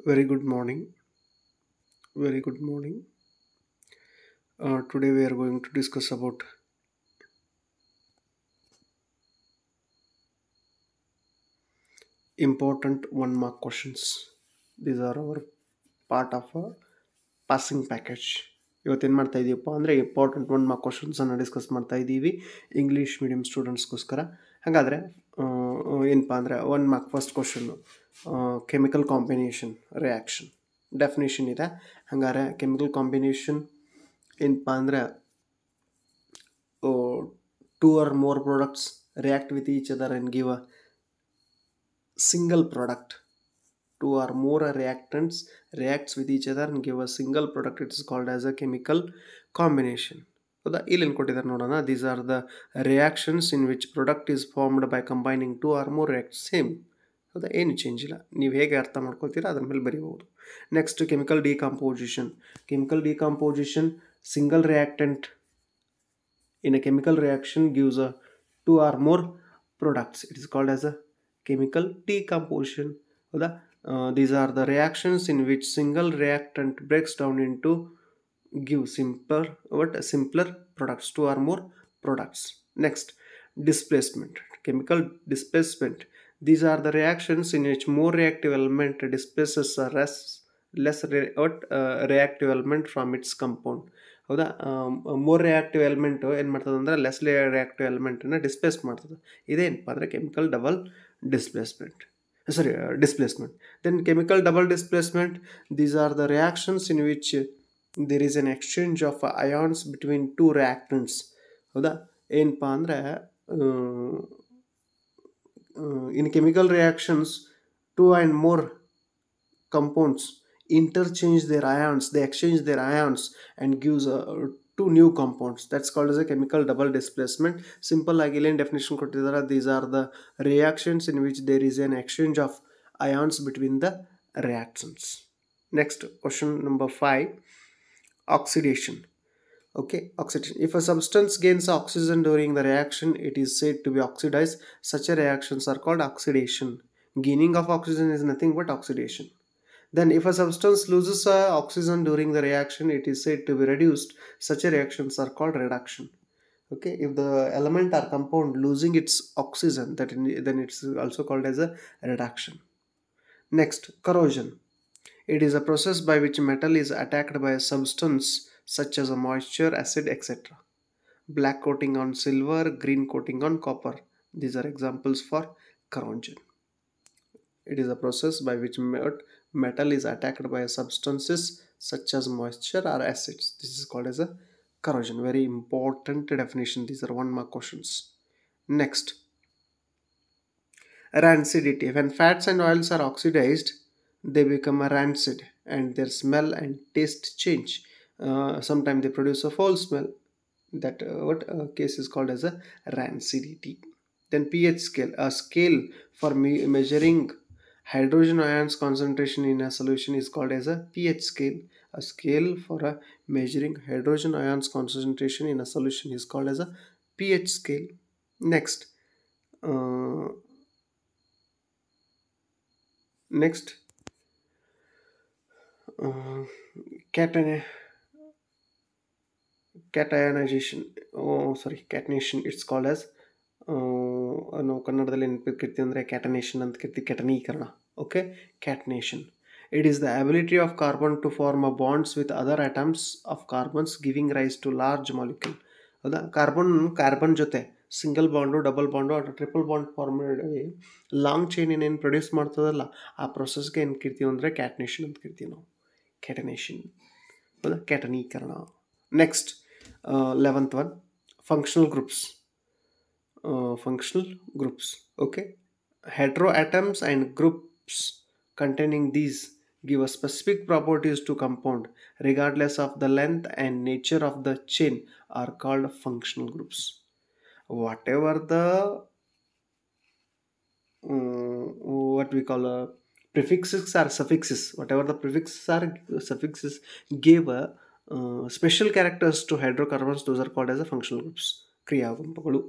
Very good morning. Very good morning. Uh, today we are going to discuss about important one mark questions. These are our part of a passing package ಇವತ್ತೇನು ಮಾಡ್ತಾ ಇದೀವಪ್ಪ ಅಂದರೆ important one mark ಕ್ವಶನ್ಸನ್ನು discuss ಮಾಡ್ತಾ ಇದ್ದೀವಿ English medium ಸ್ಟೂಡೆಂಟ್ಸ್ಗೋಸ್ಕರ ಹಾಗಾದರೆ ಏನಪ್ಪ ಅಂದರೆ one mark first question chemical combination reaction definition ಇದೆ. ಹಂಗಾರೆ ಕೆಮಿಕಲ್ ಕಾಂಬಿನೇಷನ್ ಏನಪ್ಪ ಅಂದರೆ two or more products react with each other and give a product. Two or more reactants reacts with each other and give a single product. It is called as a chemical combination. ಹೌದಾ? ಇಲ್ಲೇನು ಕೊಟ್ಟಿದ್ದಾರೆ ನೋಡೋಣ. These are the reactions in which product is formed by combining two or more react same ಹೌದಾ ಏನು change ಇಲ್ಲ ನೀವು ಹೇಗೆ ಅರ್ಥ ಮಾಡ್ಕೊಳ್ತೀರಾ ಅದ್ರ ಮೇಲೆ ಬರೀಬಹುದು next chemical decomposition chemical decomposition single reactant in a chemical reaction gives a two or more products it is called as a chemical decomposition ಹೌದಾ these are the reactions in which single reactant breaks down into give simpler what simpler products two or more products next displacement chemical displacement these are the reactions in which more reactive element displaces a less less re- uh, reactive element from its compound. ಹೌದಾ? More reactive element ಏನು ಮಾಡ್ತದೆ ಅಂದರೆ less reactive ಎಲಿಮೆಂಟನ್ನು displays ಮಾಡ್ತದೆ. ಇದೇನಪ್ಪ ಅಂದರೆ chemical double displacement sorry displacement then chemical double displacement these are the reactions in which there is an exchange of ions between two reactants ಹೌದಾ? ಏನಪ್ಪ ಅಂದರೆ ಇನ್ chemical reactions two and more compounds interchange their ions they exchange their ions and gives uh, two new compounds that's called as a chemical double displacement simple again definition ಕೊಟ್ಟಿದ್ದಾರೆ these are the reactions in which there is an exchange of ions between the reactions next question number 5 oxidation okay oxidation if a substance gains oxygen during the reaction it is said to be oxidized. Such a reactions are called oxidation. Gaining of oxygen is nothing but oxidation. Then if a substance loses uh, oxygen during the reaction it is said to be reduced. Such a reactions are called reduction. Okay if the element or compound losing its oxygen that then it's also called as a reduction. Next corrosion. It is a process by which metal is attacked by a substance such as a moisture acid etc black coating on silver green coating on copper these are examples for corrosion it is a process by which metal is attacked by substances such as moisture or acids. This is called as a corrosion. Very important definition. These are one mark questions. Next, rancidity. When fats and oils are oxidized, they become a rancid and their smell and taste change. Uh, sometimes they produce a foul smell. That uh, what uh, case is called as a rancidity. Then pH scale, a scale for me- measuring hydrogen ions concentration in a solution is called as a pH scale. A scale for a measuring hydrogen ions concentration in a solution is called as a pH scale. Next, uh, next, uh, cationization. Sorry catenation it's call as ನಾವು ಕನ್ನಡದಲ್ಲಿ ನೆನಪಿರ್ತೀವಿ ಅಂದರೆ catenation ಅಂತ ಕರಿತೀವಿ ಕ್ಯಾಟನೀಕರಣ okay catenation it is the ability of carbon to form a bonds with other atoms of carbons giving rise to large molecule ಹೌದಾ? Carbon carbon ಜೊತೆ single bond double bond ಅಥವಾ triple bond form long chain ಏನೇನು produce ಮಾಡ್ತದಲ್ಲ, ಆ ಪ್ರೊಸೆಸ್ಗೆ ಏನು ಕಿರ್ತೀವಿ ಅಂದರೆ catenation ಅಂತ ಕಿರ್ತೀವಿ ನಾವು. ಕ್ಯಾಟನೇಷನ್ ಹೌದಾ? ಕ್ಯಾಟನೀಕರಣ next uh, 11th one functional groups. Uh, functional groups. Okay. Heteroatoms and groups containing these give us specific properties to compound regardless of the length and nature of the chain are called functional groups. Whatever the um, what we call a prefixes or suffixes. Whatever the prefixes are suffixes give a uh, special characters to hydrocarbons those are called as the functional groups. Kriyavampagalu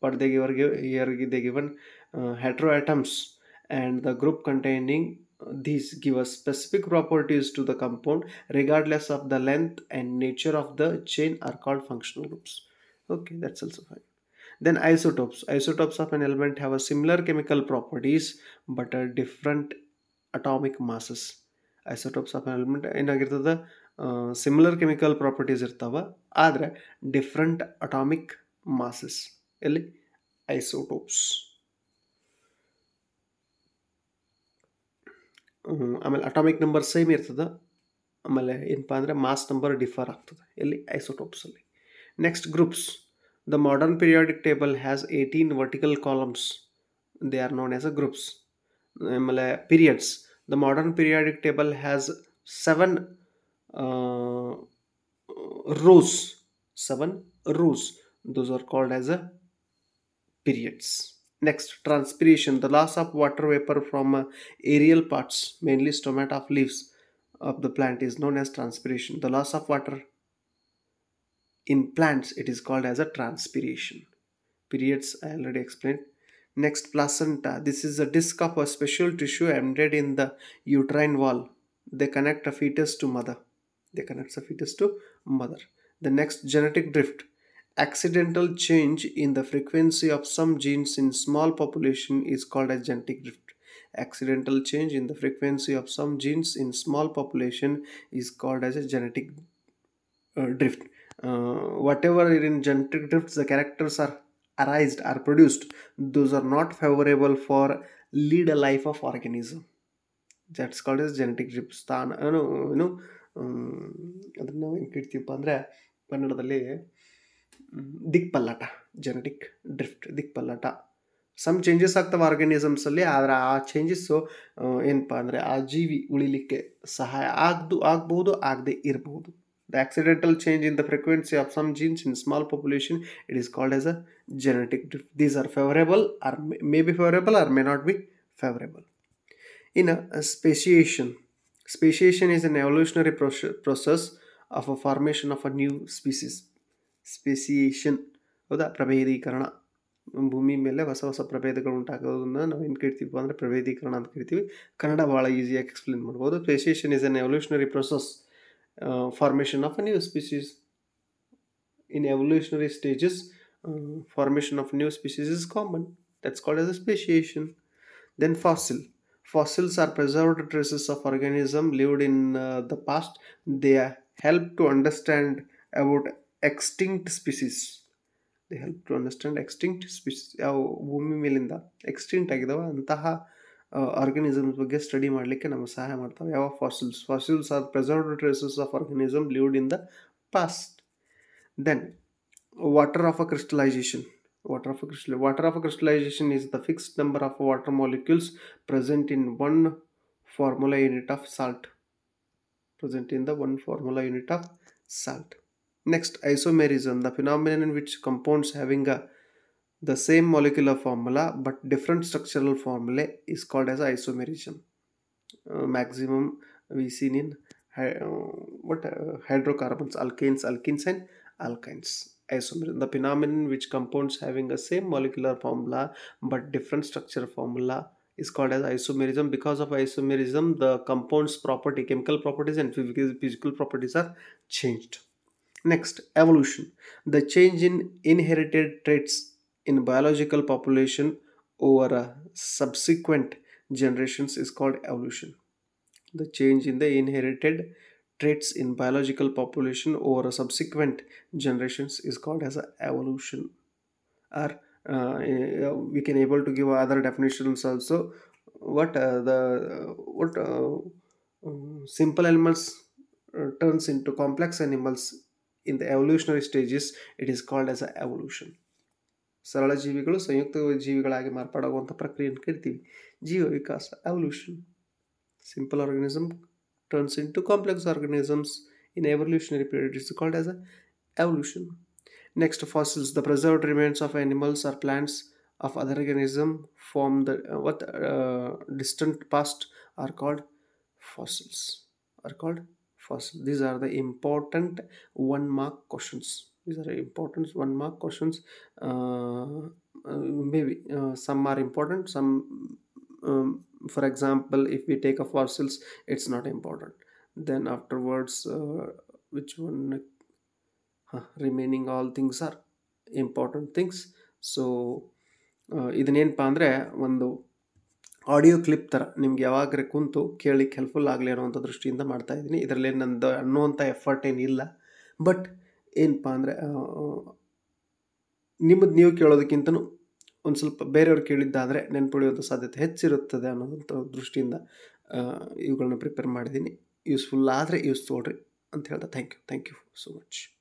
but they give or here they given uh, heteroatoms and the group containing uh, these give us specific properties to the compound regardless of the length and nature of the chain are called functional groups. Okay that's also fine. Then isotopes. Isotopes of an element have a similar chemical properties but are different atomic masses. Isotopes of element ಏನಾಗಿರ್ತದೆ? Similar chemical properties ಇರ್ತಾವೆ. ಆದರೆ different atomic masses ಎಲ್ಲಿ? Isotopes. ಆಮೇಲೆ atomic number same ಇರ್ತದೆ. ಆಮೇಲೆ ಏನಪ್ಪ ಅಂದರೆ mass number differ ಆಗ್ತದೆ. ಎಲ್ಲಿ? ಐಸೋಟೋಪ್ಸಲ್ಲಿ next groups the modern periodic table has eighteen vertical columns they are known as a groups ಆಮೇಲೆ periods the modern periodic table has seven uh, rows. Seven rows. Those are called as a periods. Next transpiration. The loss of water vapor from uh, aerial parts mainly stomata of leaves of the plant is known as transpiration. The loss of water in plants it is called as a transpiration. Periods i already explained next placenta. This is a disc of a special tissue embedded in the uterine wall. They connect a fetus to mother. They connect the fetus to mother. The next genetic drift. Accidental change in the frequency of some genes in small population is called as genetic drift. Accidental change in the frequency of some genes in small population is called as a genetic uh, drift. Uh, whatever in genetic drifts the characters are arised are produced, those are not favorable for lead a life of organism. That's called as genetic ಸ್ಥಾನ ಏನು ಏನು ಅದನ್ನು ನಾವು ಏನು ಕೇಳ್ತೀವಪ್ಪ ಅಂದರೆ ಕನ್ನಡದಲ್ಲಿ ದಿಕ್ಪಲ್ಲಾಟ ಜೆನೆಟಿಕ್ ಡ್ರಿಫ್ಟ್ ದಿಕ್ಪಲ್ಲಾಟ. ಸಮ್ ಚೇಂಜಸ್ ಆಗ್ತವೆ ಆರ್ಗನಿಸಮ್ಸಲ್ಲಿ ಆದರೆ ಆ ಚೇಂಜಸ್ಸು ಏನಪ್ಪ ಅಂದರೆ ಆ ಜೀವಿ ಉಳಿಲಿಕ್ಕೆ ಸಹಾಯ ಆಗ್ದು, ಆಗ್ಬೋದು, ಆಗದೆ ಇರಬಹುದು the accidental change in the frequency of some jeans in small population it is called as a genetic drift. These are favorable or may, may be favorable or may not be favorable. In a, a speciation, speciation is an evolutionary proce- process of a formation of a new species. ಸ್ಪೆಸಿಯೇಷನ್ ಹೌದಾ ಪ್ರಭೇದೀಕರಣ ಭೂಮಿ ಮೇಲೆ ಹೊಸ ಹೊಸ ಪ್ರಭೇದಗಳು ಉಂಟಾಗೋದನ್ನ ನಾವು ಏನು ಕೇಳ್ತೀವಿ ಅಂದರೆ ಪ್ರಭೇದೀಕರಣ ಅಂತ ಕೇಳ್ತೀವಿ ಕನ್ನಡ ಭಾಳ ಈಸಿಯಾಗಿ ಎಕ್ಸ್ಪ್ಲೇನ್ ಮಾಡ್ಬೋದು ಸ್ಪೆಸಿಯೇಷನ್ is an evolutionary process formation of a new species in evolutionary stages uh, formation of new species is common that's called as a speciation then fossil fossils are preserved traces of organism lived in uh, the past they help to understand about extinct species they help to understand extinct species ಯಾವ ಭೂಮಿ ಮೇಲಿಂದ extinct ಆಗಿದಾವ ಅಂತಹ organisms ಬಗ್ಗೆ study ಮಾಡಲಿಕ್ಕೆ ನಮಗೆ ಸಹಾಯ ಮಾಡ್ತಾವೆ ಯಾವ fossils fossils are preserved traces of organism lived in the past then water of a crystallization water of a crystal water of a crystallization is the fixed number of water molecules present in one formula unit of salt present in the one formula unit of salt next isomerism the phenomenon in which compounds having a the same molecular formula but different structural formulae is called as isomerism Uh, maximum we seen in uh, what uh, hydrocarbons alkanes alkenes and alkynes. Isomerism the phenomenon which compounds having a same molecular formula but different structure formula is called as isomerism. Because of isomerism the compounds property chemical properties and physical physical properties are changed. Next evolution. The change in inherited traits in biological population over uh, subsequent generations is called evolution. The change in the inherited traits in biological population over a subsequent generations is called as a evolution. Or uh, uh, we can able to give other definitions also what uh, the what uh, simple animals uh, turns into complex animals in the evolutionary stages it is called as a evolution ಸರಳ ಜೀವಿಗಳು ಸಂಯುಕ್ತ ಜೀವಿಗಳಾಗಿ ಮಾರ್ಪಾಡಾಗುವಂಥ ಪ್ರಕ್ರಿಯೆಯನ್ನು ಕರಿತೀವಿ ಜೀವ ವಿಕಾಸ evolution simple organism turns into complex organisms in evolutionary period it's called as a evolution next fossils the preserved remains of animals or plants of other organism from the uh, what uh, distant past are called fossils are called fossils these are the important one mark questions These are importants one mark questions may be some are important some for example if we take a fossils it's not important then afterwards which one remaining all things are important things so ಇದನ್ನೇನಪ್ಪ ಅಂದರೆ ಒಂದು audio clip ಥರ ನಿಮ್ಗೆ ಯಾವಾಗ್ರೆ ಕುಂತು ಕೇಳಿ helpful ಆಗಲಿ ಅನ್ನೋವಂಥ ದೃಷ್ಟಿಯಿಂದ ಮಾಡ್ತಾ ಇದ್ದೀನಿ. ಇದರಲ್ಲಿ ನಂದು ಅನ್ನೋವಂಥ ಎಫರ್ಟ್ ಏನಿಲ್ಲ. ಬಟ್ ಏನಪ್ಪ ಅಂದರೆ ನಿಮ್ಮದು ನೀವು ಕೇಳೋದಕ್ಕಿಂತನೂ ಒಂದು ಸ್ವಲ್ಪ ಬೇರೆಯವ್ರು ಕೇಳಿದ್ದಾದರೆ ನೆನ್ಪುಳಿಯೋದು ಸಾಧ್ಯತೆ ಹೆಚ್ಚಿರುತ್ತದೆ ಅನ್ನೋದಂಥ ದೃಷ್ಟಿಯಿಂದ ಇವುಗಳನ್ನ ಪ್ರಿಪೇರ್ ಮಾಡಿದ್ದೀನಿ. ಯೂಸ್ಫುಲ್ ಆದರೆ ಯೂಸ್ ತೊಗೊಳ್ರಿ ಅಂತ ಹೇಳ್ತಾ thank you thank you so much